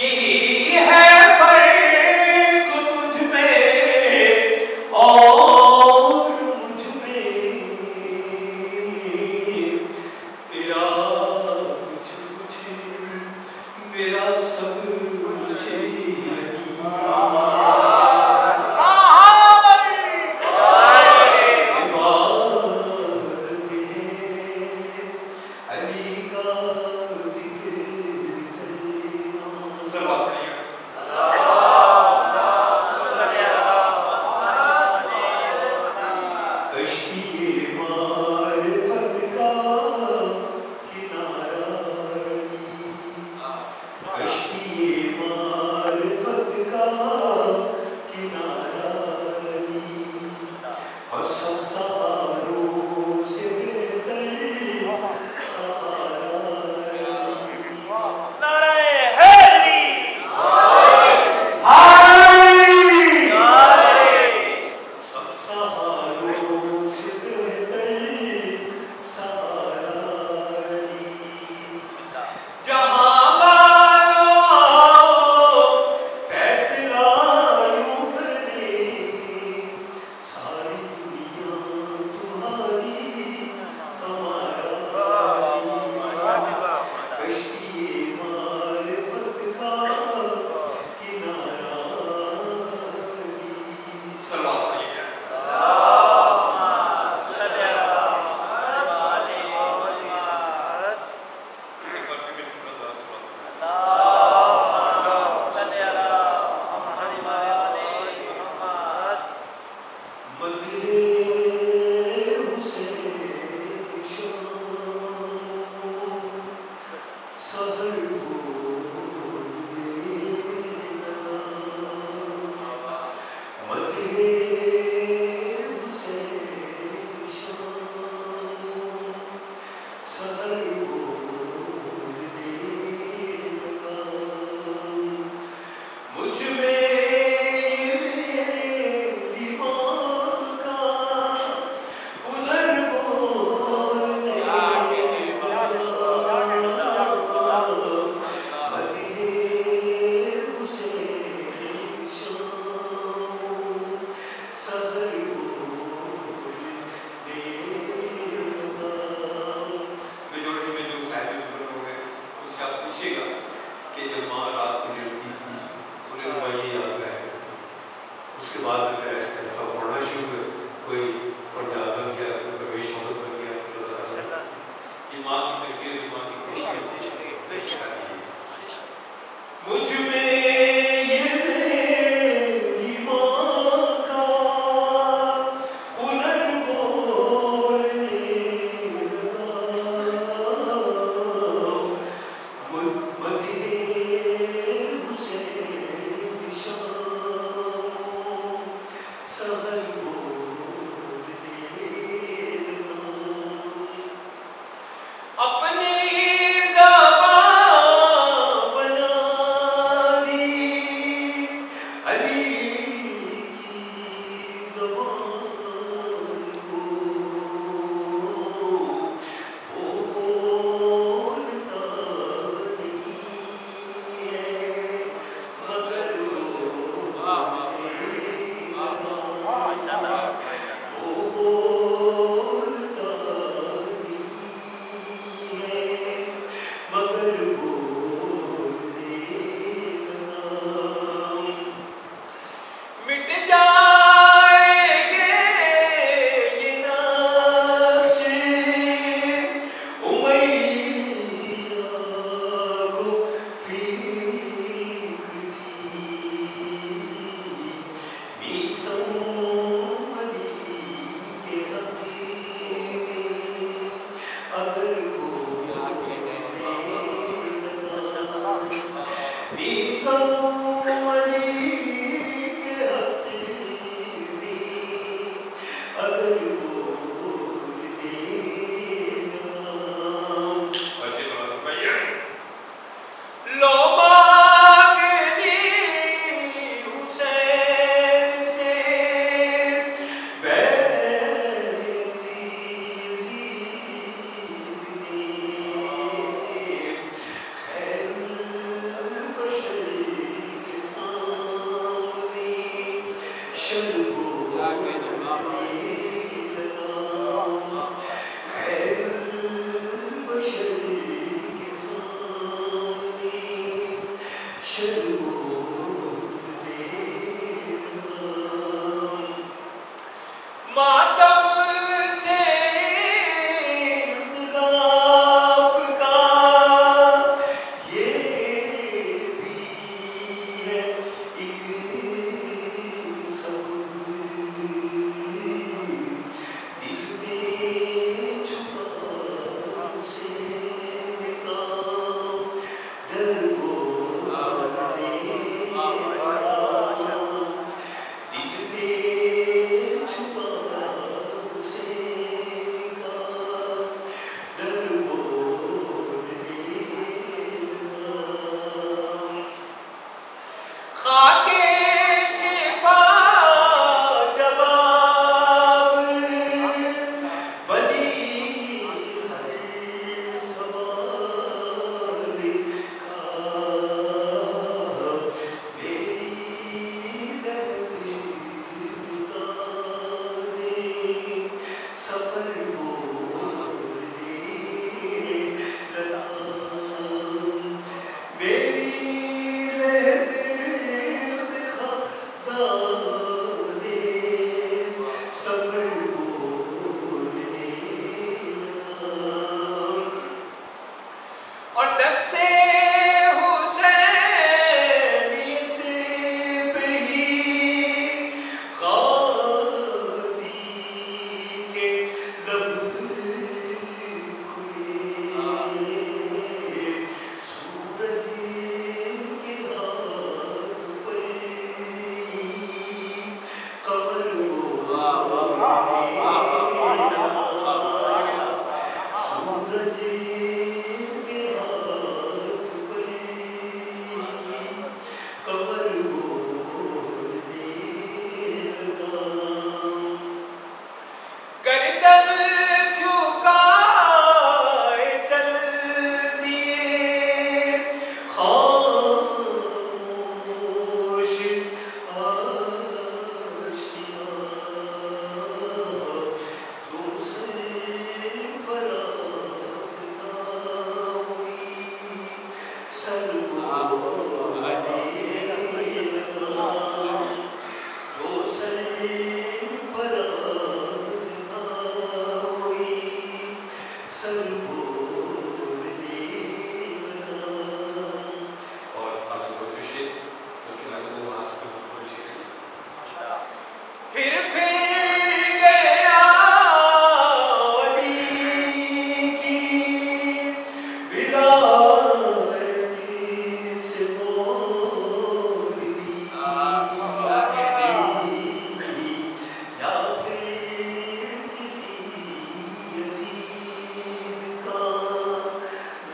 यही under deve ter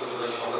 którego dość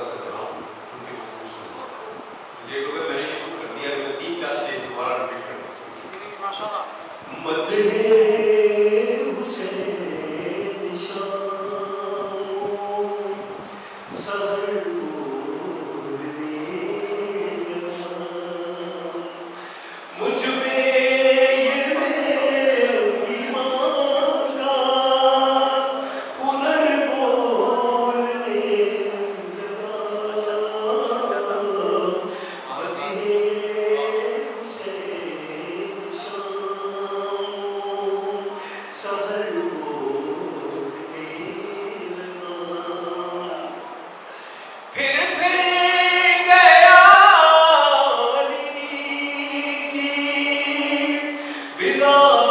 Bila